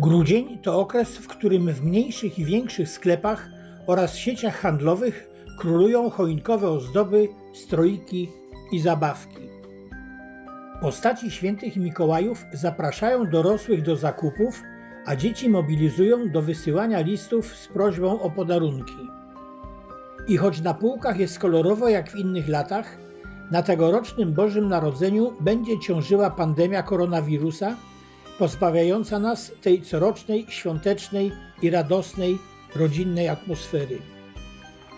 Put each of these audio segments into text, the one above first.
Grudzień to okres, w którym w mniejszych i większych sklepach oraz sieciach handlowych królują choinkowe ozdoby, stroiki i zabawki. Postaci świętych Mikołajów zapraszają dorosłych do zakupów, a dzieci mobilizują do wysyłania listów z prośbą o podarunki. I choć na półkach jest kolorowo jak w innych latach, na tegorocznym Bożym Narodzeniu będzie ciążyła pandemia koronawirusa, pozbawiająca nas tej corocznej, świątecznej i radosnej, rodzinnej atmosfery.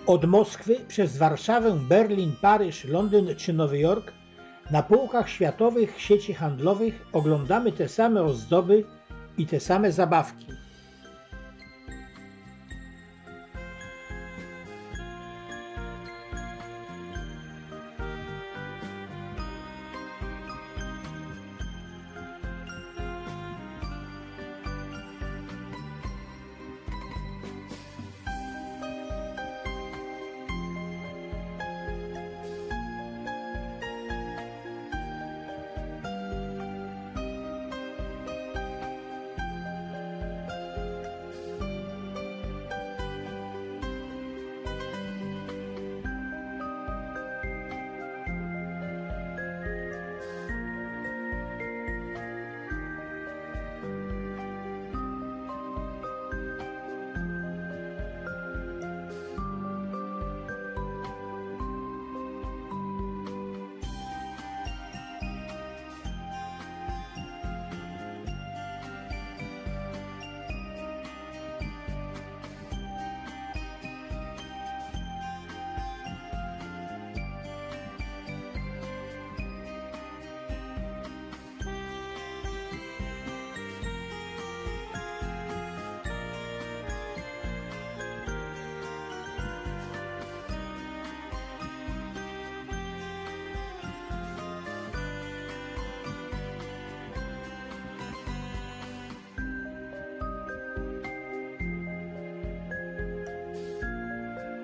Od Moskwy przez Warszawę, Berlin, Paryż, Londyn czy Nowy Jork na półkach światowych sieci handlowych oglądamy te same ozdoby i te same zabawki.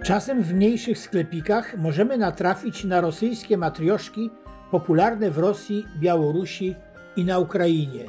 Czasem w mniejszych sklepikach możemy natrafić na rosyjskie matrioszki popularne w Rosji, Białorusi i na Ukrainie.